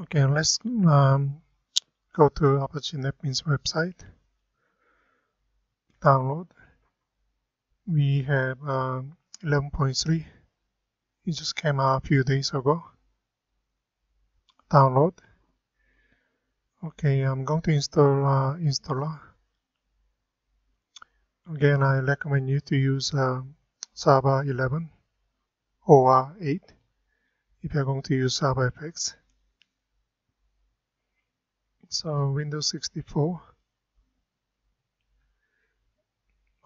Okay, let's um, go to Apache NetBeans website. Download. We have um, 11.3. It just came out a few days ago. Download. Okay, I'm going to install uh, installer. Again, I recommend you to use uh, Java 11 or 8 if you're going to use Java FX. So Windows 64.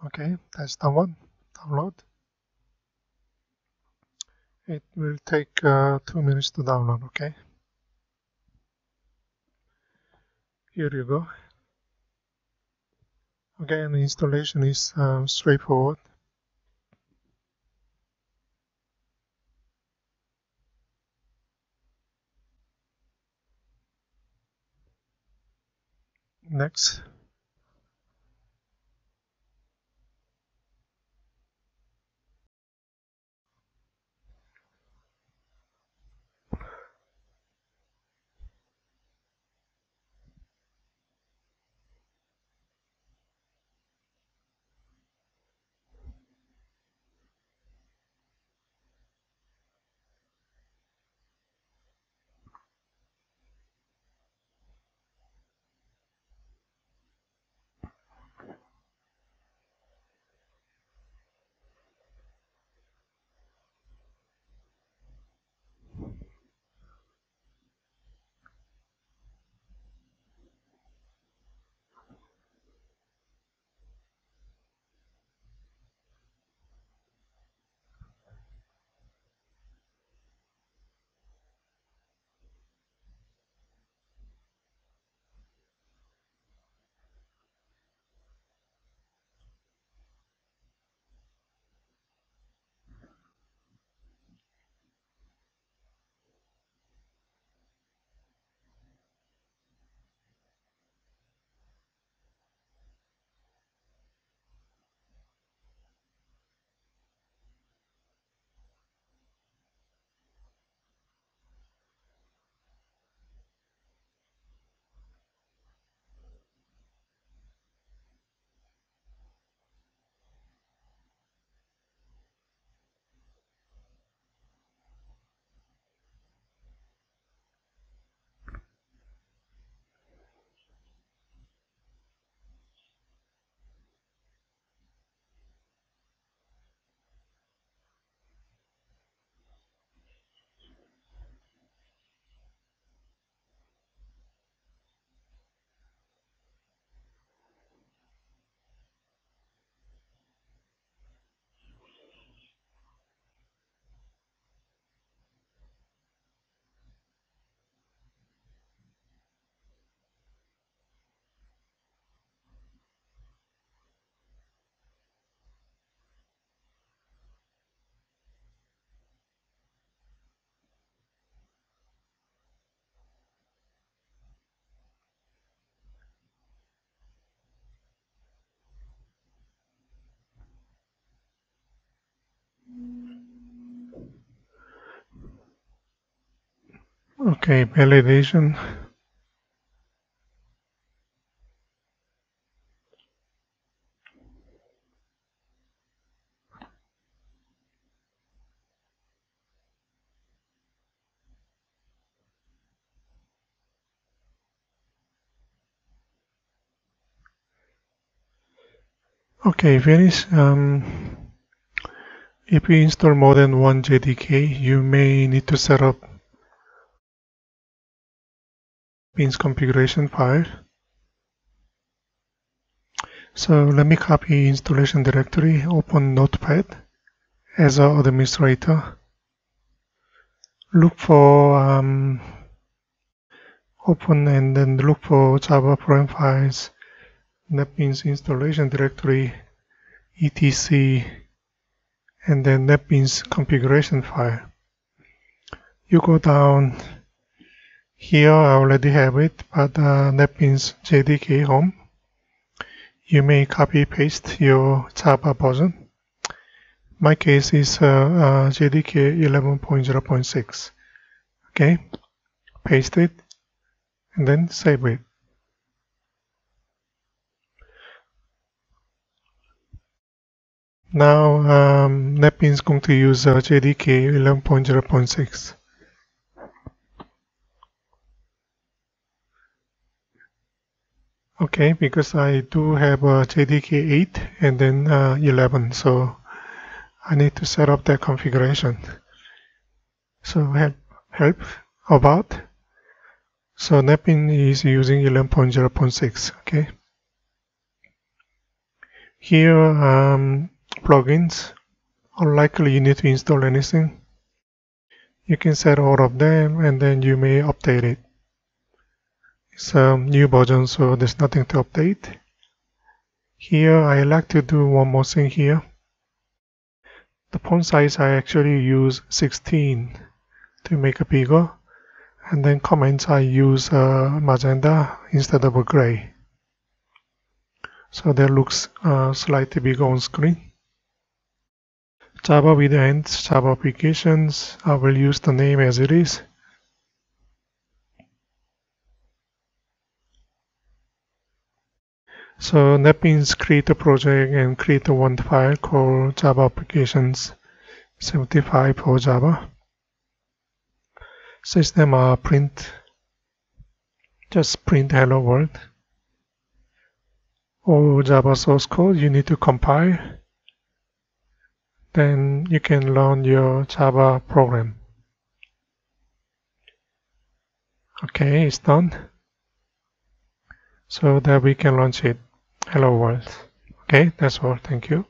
Okay, that's the one. Download. It will take uh, two minutes to download. Okay. Here you go. Again, the installation is uh, straightforward. Next. Okay, validation. Okay, finish. Um, if you install more than one JDK, you may need to set up beans configuration file. So let me copy installation directory, open Notepad as an administrator. Look for um, open and then look for Java program files NetBeans installation directory etc and then NetBeans configuration file. You go down here, I already have it, but uh, NetBeans JDK home. You may copy paste your Java version. My case is uh, uh, JDK 11.0.6. Okay, paste it and then save it. Now um, NetBeans going to use uh, JDK 11.0.6. Okay, because I do have a JDK 8 and then uh, 11, so I need to set up that configuration. So help, help about. So NetBeans is using 11.0.6, okay. Here, um, plugins, unlikely you need to install anything. You can set all of them and then you may update it. It's a new version, so there's nothing to update. Here, I like to do one more thing here. The font size, I actually use 16 to make it bigger. And then comments, I use uh, magenta instead of a gray. So that looks uh, slightly bigger on screen. Java with ends, Java applications, I will use the name as it is. So NetBeans create a project and create a one file called Java Applications 75 for Java. System are uh, print, just print hello world. All Java source code you need to compile. Then you can run your Java program. Okay, it's done so that we can launch it hello world. Okay that's all. Thank you